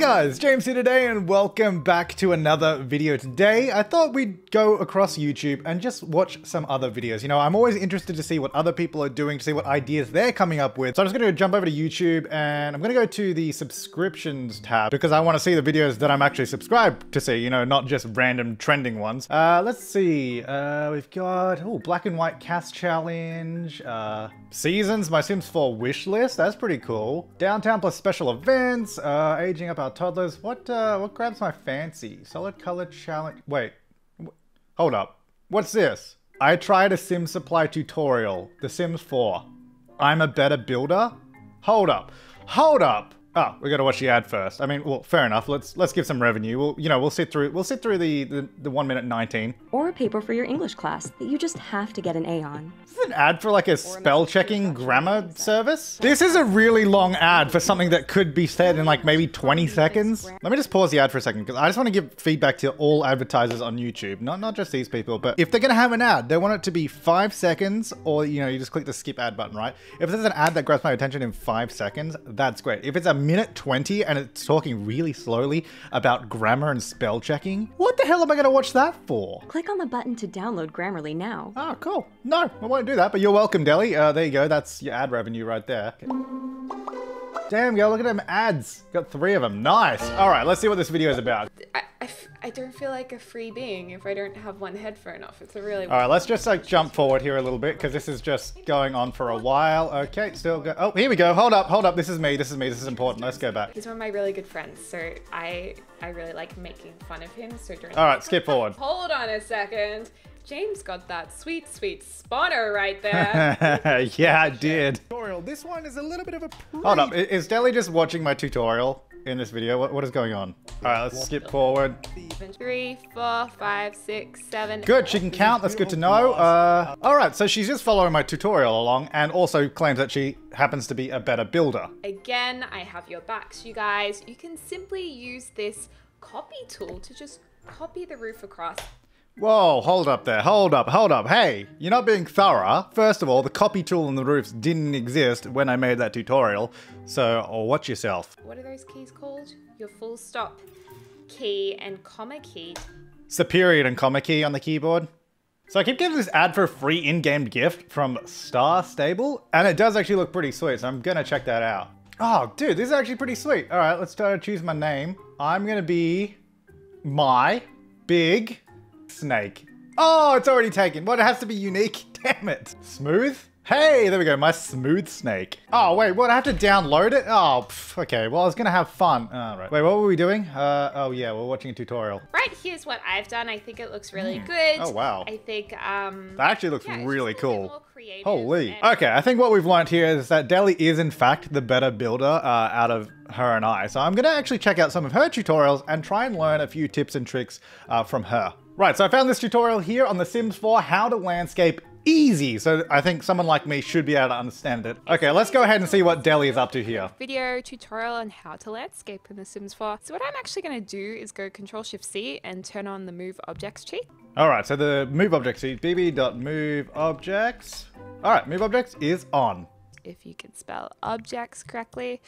guys, James here today and welcome back to another video. Today, I thought we'd go across YouTube and just watch some other videos. You know, I'm always interested to see what other people are doing, to see what ideas they're coming up with. So I'm just gonna jump over to YouTube and I'm gonna go to the subscriptions tab because I wanna see the videos that I'm actually subscribed to see, you know, not just random trending ones. Uh, let's see, uh, we've got, oh, black and white cast challenge, uh, seasons, my Sims 4 wish list, that's pretty cool. Downtown plus special events, uh, aging up our toddlers. What uh, what grabs my fancy? Solid color challenge. Wait, hold up. What's this? I tried a Sim Supply tutorial. The Sims 4. I'm a better builder. Hold up. Hold up. Oh, we got to watch the ad first. I mean, well, fair enough. Let's let's give some revenue. We'll, you know, we'll sit through we'll sit through the the, the one minute nineteen. Or a paper for your English class that you just have to get an A on. This is an ad for like a spell checking grammar service. This is a really long ad for something that could be said in like maybe 20 seconds. Let me just pause the ad for a second because I just want to give feedback to all advertisers on YouTube, not not just these people, but if they're gonna have an ad, they want it to be five seconds, or you know, you just click the skip ad button, right? If there's an ad that grabs my attention in five seconds, that's great. If it's a minute 20 and it's talking really slowly about grammar and spell checking, what the hell am I gonna watch that for? Click on the button to download Grammarly now. Oh, cool. No, I won't do that, but you're welcome, Deli. Uh, there you go. That's your ad revenue right there. Damn, girl, look at them ads. Got three of them. Nice. All right, let's see what this video is about. I, I, f- I don't feel like a free being if I don't have one headphone off. It's a really All right, let's just like jump forward here a little bit because this is just going on for a while. Okay, still go. Oh, here we go. Hold up, hold up. This is me. This is me. This is important. Let's go back. He's one of my really good friends, so I I really like making fun of him. So during All right, skip forward. hold on a second. James got that sweet, sweet spotter right there. yeah, I did. tutorial. This one is a little bit of a pre- Hold up. Is Deli just watching my tutorial in this video? What, what is going on? All right, let's skip forward. Three, four, five, six, seven. Good, she can count. That's good to know. Uh, all right, so she's just following my tutorial along and also claims that she happens to be a better builder. Again, I have your backs, you guys. You can simply use this copy tool to just copy the roof across. Whoa, hold up there. Hold up, hold up. Hey, you're not being thorough. First of all, the copy tool on the roofs didn't exist when I made that tutorial, so watch yourself. What are those keys called? Your full stop key and comma key. It's the period and comma key on the keyboard. So I keep getting this ad for a free in-game gift from Star Stable, and it does actually look pretty sweet, so I'm gonna check that out. Oh, dude, this is actually pretty sweet. All right, let's try to choose my name. I'm gonna be my big snake. Oh, it's already taken. What, it has to be unique? Damn it. Smooth? Hey, there we go, my smooth snake. Oh, wait, what, I have to download it? Oh, pff, okay, well, I was gonna have fun. All right. Wait, what were we doing? Uh, oh yeah, we're watching a tutorial. Right, here's what I've done. I think it looks really good. Oh, wow. I think um That actually looks yeah, really just a little bit cool. Holy. Okay, I think what we've learned here is that Deli is in fact the better builder uh, out of her and I. So I'm gonna actually check out some of her tutorials and try and learn a few tips and tricks uh, from her. Right, so I found this tutorial here on The Sims 4, how to landscape easy. So I think someone like me should be able to understand it. Okay, let's go ahead and see what Deli is up to here. video tutorial on how to landscape in The Sims 4. So what I'm actually going to do is go Control Shift C and turn on the Move Objects cheat. All right, so the move objects, cheat, bb.move objects. All right, move objects is on. If you can spell objects correctly.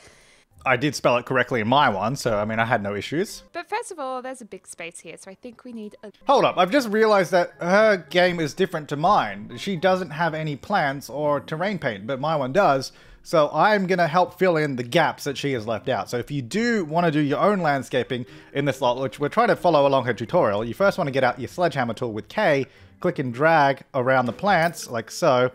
I did spell it correctly in my one, so I mean, I had no issues. But first of all, there's a big space here, so I think we need a Hold up, I've just realized that her game is different to mine. She doesn't have any plants or terrain paint, but my one does. So I'm gonna help fill in the gaps that she has left out. So if you do want to do your own landscaping in this lot, which we're trying to follow along her tutorial, you first want to get out your sledgehammer tool with K, click and drag around the plants, like so,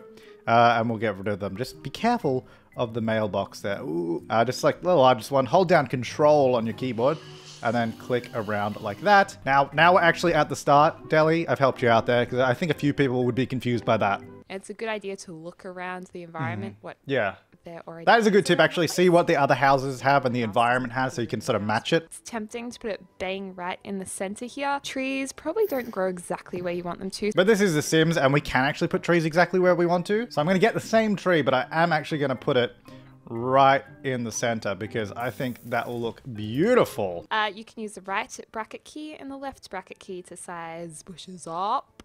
uh, and we'll get rid of them. Just be careful of the mailbox there. Ooh, uh, just like the largest one, hold down control on your keyboard and then click around like that. Now, now we're actually at the start, Deli. I've helped you out there because I think a few people would be confused by that. it's a good idea to look around the environment, what Yeah. They're already That is a good tip, actually. See what the other houses have and the environment has so you can sort of match it. It's tempting to put it bang right in the center here. Trees probably don't grow exactly where you want them to. But this is The Sims, and we can actually put trees exactly where we want to. So I'm going to get the same tree, but I am actually going to put it right in the center because I think that will look beautiful. Uh, you can use the right bracket key and the left bracket key to size bushes up.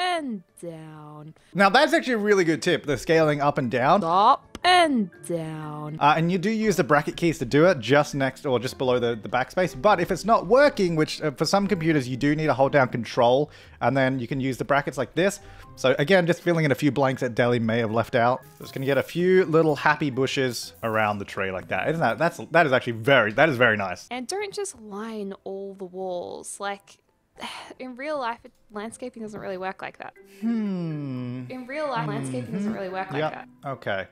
And down. Now that's actually a really good tip, the scaling up and down. Up and down. Uh, and you do use the bracket keys to do it just next or just below the, the backspace. But if it's not working, which uh, for some computers you do need to hold down control and then you can use the brackets like this. So again, just filling in a few blanks that Deli may have left out. Just gonna get a few little happy bushes around the tree like that. Isn't that, that's, that is actually very, that is very nice. And don't just line all the walls. Like, in real life, landscaping doesn't really work like that. Hmm. In real life, landscaping doesn't really work like Yep. that. Okay.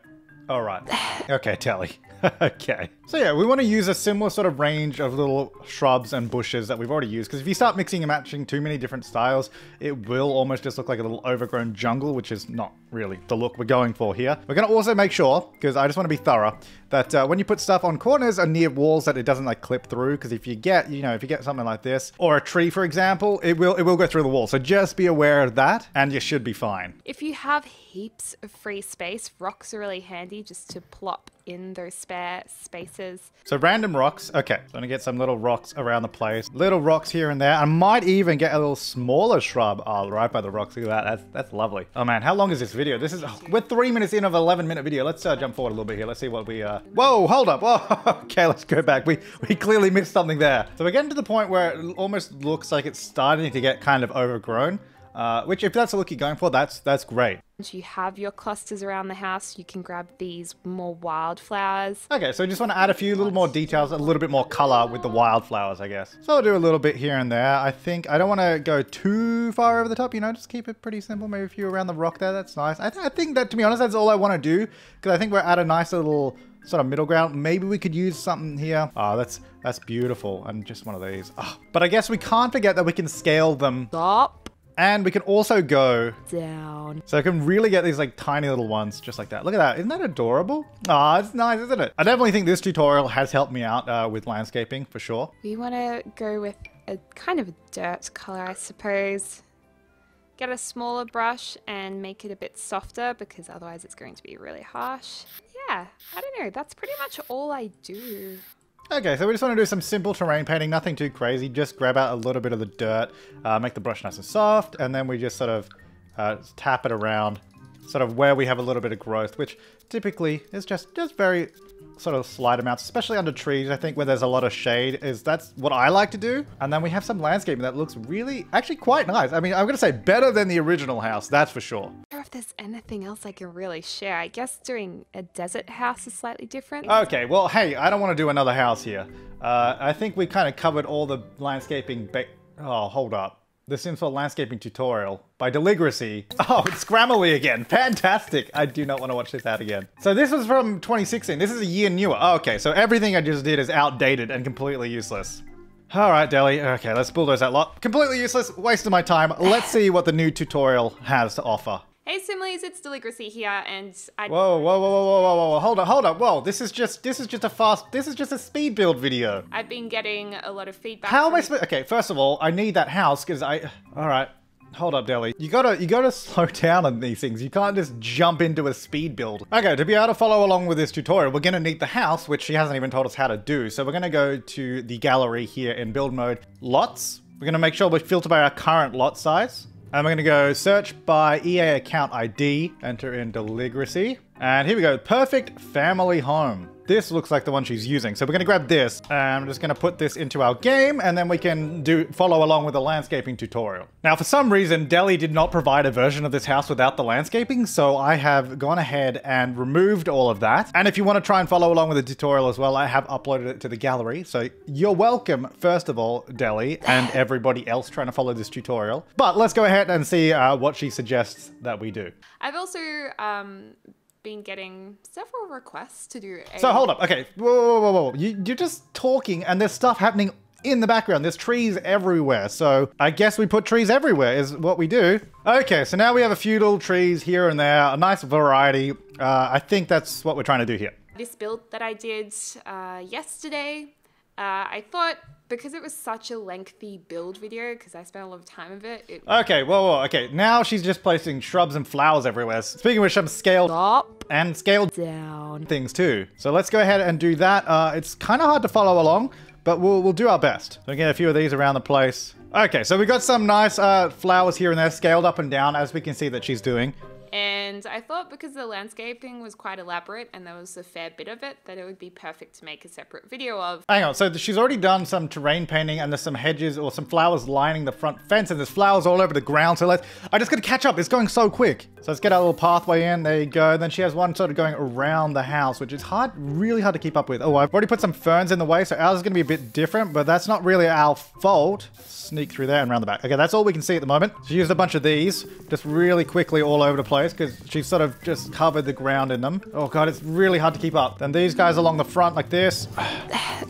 All right. Okay, Deli. okay. So yeah, we want to use a similar sort of range of little shrubs and bushes that we've already used, because if you start mixing and matching too many different styles, it will almost just look like a little overgrown jungle, which is not really the look we're going for here. We're going to also make sure, because I just want to be thorough, that uh, when you put stuff on corners or near walls that it doesn't like clip through, because if you get, you know, if you get something like this, or a tree, for example, it will, it will go through the wall. So just be aware of that, and you should be fine. If you have heaps of free space, rocks are really handy just to plop in those spare spaces. So random rocks. Okay, I'm gonna get some little rocks around the place. Little rocks here and there. I might even get a little smaller shrub. Oh, right by the rocks. Look at that. That's that's lovely. Oh man, how long is this video? This is oh, we're three minutes in of an 11 minute video. Let's uh, jump forward a little bit here. Let's see what we. Uh... Whoa, hold up. Whoa. okay, let's go back. We we clearly missed something there. So we're getting to the point where it almost looks like it's starting to get kind of overgrown. Uh, which, if that's the look you're going for, that's that's great. Once you have your clusters around the house, you can grab these more wildflowers. Okay, so I just want to add a few little more details, a little bit more color with the wildflowers, I guess. So I'll do a little bit here and there. I think I don't want to go too far over the top, you know, just keep it pretty simple. Maybe a few around the rock there, that's nice. I, th I think that, to be honest, that's all I want to do, because I think we're at a nice little sort of middle ground. Maybe we could use something here. Oh, that's that's beautiful. And just one of these. Oh, but I guess we can't forget that we can scale them. Up, And we can also go down. so I can really get these like tiny little ones just like that. Look at that. Isn't that adorable? Ah, it's nice, isn't it? I definitely think this tutorial has helped me out uh, with landscaping for sure. We want to go with a kind of a dirt color, I suppose. Get a smaller brush and make it a bit softer because otherwise it's going to be really harsh. Yeah, I don't know. That's pretty much all I do. Okay, so we just want to do some simple terrain painting, nothing too crazy. Just grab out a little bit of the dirt, uh, make the brush nice and soft, and then we just sort of uh, tap it around, sort of where we have a little bit of growth, which typically is just just very sort of slight amounts, especially under trees. I think where there's a lot of shade is that's what I like to do. And then we have some landscaping that looks really, actually quite nice. I mean, I'm gonna say better than the original house, that's for sure. If there's anything else I can really share. I guess doing a desert house is slightly different. Okay, well, hey, I don't want to do another house here. Uh, I think we kind of covered all the landscaping. Oh, hold up. The Sims 4 landscaping tutorial by Deligracy. Oh, it's Grammarly again. Fantastic. I do not want to watch this out again. So this was from 2016. This is a year newer. Oh, okay, so everything I just did is outdated and completely useless. All right, Deli. Okay, let's bulldoze that lot. Completely useless. Waste of my time. Let's see what the new tutorial has to offer. Hey Simlies, it's Deligracy here, and I Whoa, whoa, whoa, whoa, whoa, whoa, whoa, hold up, hold up, whoa, this is just, this is just a fast, this is just a speed build video. I've been getting a lot of feedback. How am I supposed, okay, first of all, I need that house, because I, alright, hold up, Deli. You gotta, you gotta slow down on these things, you can't just jump into a speed build. Okay, to be able to follow along with this tutorial, we're gonna need the house, which she hasn't even told us how to do, so we're gonna go to the gallery here in build mode, lots, we're gonna make sure we filter by our current lot size, and we're gonna go search by EA account ID, enter in Deligracy, and here we go, perfect family home. This looks like the one she's using. So we're gonna grab this, and I'm just gonna put this into our game, and then we can do follow along with the landscaping tutorial. Now, for some reason, Deli did not provide a version of this house without the landscaping, so I have gone ahead and removed all of that. And if you wanna try and follow along with the tutorial as well, I have uploaded it to the gallery. So you're welcome, first of all, Deli, and everybody else trying to follow this tutorial. But let's go ahead and see uh, what she suggests that we do. I've also um, been getting several requests to do a. So hold up. Okay. Whoa, whoa, whoa, whoa. You, you're just talking and there's stuff happening in the background. There's trees everywhere. So I guess we put trees everywhere is what we do. Okay. So now we have a few little trees here and there, a nice variety. Uh, I think that's what we're trying to do here. This build that I did uh, yesterday, uh, I thought because it was such a lengthy build video, because I spent a lot of time of it, it Okay. Whoa, whoa. Okay. Now she's just placing shrubs and flowers everywhere. Speaking of which, I'm scaled up, and scaled down. things too. So let's go ahead and do that. Uh, it's kind of hard to follow along, but we'll, we'll do our best. So get a few of these around the place. Okay, so we got some nice uh, flowers here and there, scaled up and down, as we can see that she's doing. And I thought because the landscaping was quite elaborate and there was a fair bit of it, that it would be perfect to make a separate video of. Hang on, so she's already done some terrain painting and there's some hedges or some flowers lining the front fence and there's flowers all over the ground. So let's, I just gotta catch up. It's going so quick. So let's get our little pathway in. There you go. Then she has one sort of going around the house, which is hard, really hard to keep up with. Oh, I've already put some ferns in the way, so ours is gonna be a bit different, but that's not really our fault. Sneak through there and round the back. Okay, that's all we can see at the moment. She used a bunch of these just really quickly all over the place because she's sort of just covered the ground in them. Oh god, it's really hard to keep up. Then these guys along the front like this.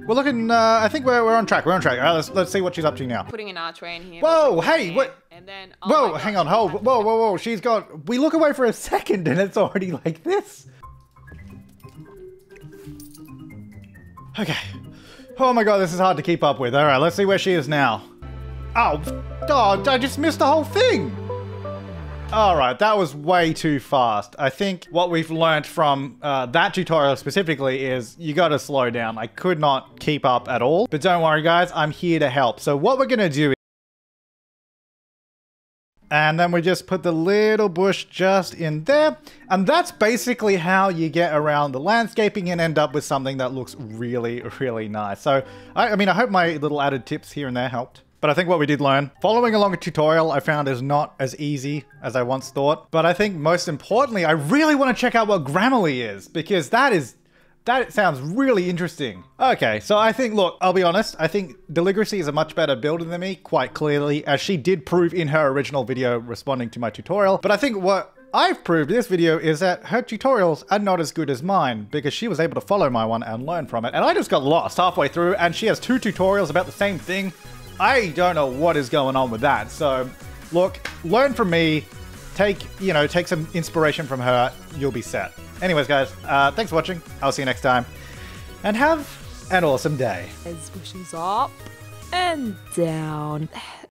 we're looking, uh, I think we're, we're on track. We're on track. All right, let's, let's see what she's up to now. Putting an archway in here. Whoa, hey, what- And then, oh Whoa, hang gosh, on, hold, whoa, whoa, whoa. She's got, we look away for a second and it's already like this. Okay. Oh my god, this is hard to keep up with. All right, let's see where she is now. Oh, God, I just missed the whole thing. All right, that was way too fast. I think what we've learned from uh, that tutorial specifically is you gotta slow down. I could not keep up at all. But don't worry, guys, I'm here to help. So what we're gonna do is and then we just put the little bush just in there. And that's basically how you get around the landscaping and end up with something that looks really, really nice. So, I, I mean, I hope my little added tips here and there helped. But I think what we did learn, following along a tutorial I found is not as easy as I once thought. But I think most importantly, I really want to check out what Grammarly is because that is that sounds really interesting. Okay, so I think, look, I'll be honest, I think Deligracy is a much better builder than me, quite clearly, as she did prove in her original video responding to my tutorial. But I think what I've proved this video is that her tutorials are not as good as mine, because she was able to follow my one and learn from it. And I just got lost halfway through, and she has two tutorials about the same thing. I don't know what is going on with that. So, look, learn from me, take, you know, take some inspiration from her, you'll be set. Anyways, guys, uh, thanks for watching. I'll see you next time. And have an awesome day. As bushes up and down.